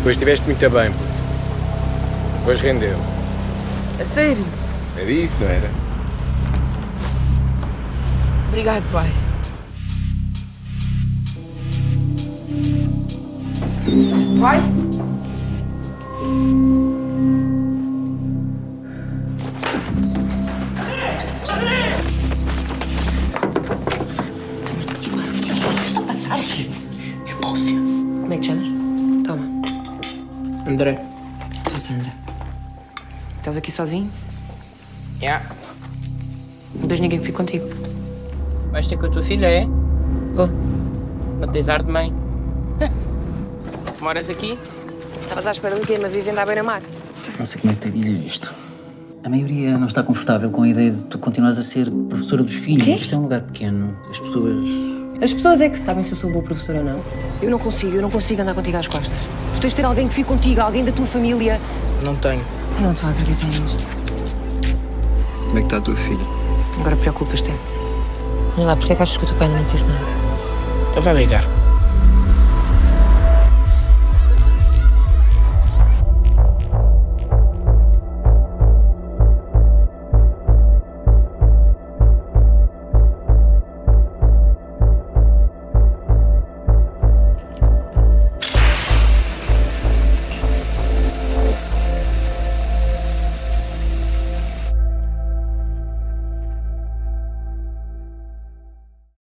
Depois estiveste muito bem, puto. Depois rendeu. A sério? Era isso, não era? Obrigado, pai. Pai? André. Sou Sandra. Estás aqui sozinho? Yeah. Não tens ninguém que fique contigo? Vais ter com a tua filha, é? Vou. Não tens ar de mãe. Moras aqui? Estavas à espera do quê? Uma vivenda à beira-mar? Não sei como é que te dizer isto. A maioria não está confortável com a ideia de tu continuares a ser professora dos filhos. Quê? Isto é um lugar pequeno. As pessoas. As pessoas é que sabem se eu sou boa professora ou não. Eu não consigo, eu não consigo andar contigo às costas. Tu tens de ter alguém que fique contigo, alguém da tua família. Não tenho. Eu não estou a acreditar nisto. Como é que está a tua filha? Agora preocupas-te. Olha lá, porque é que achas que o teu pai não me disse nada? Ele vai ligar.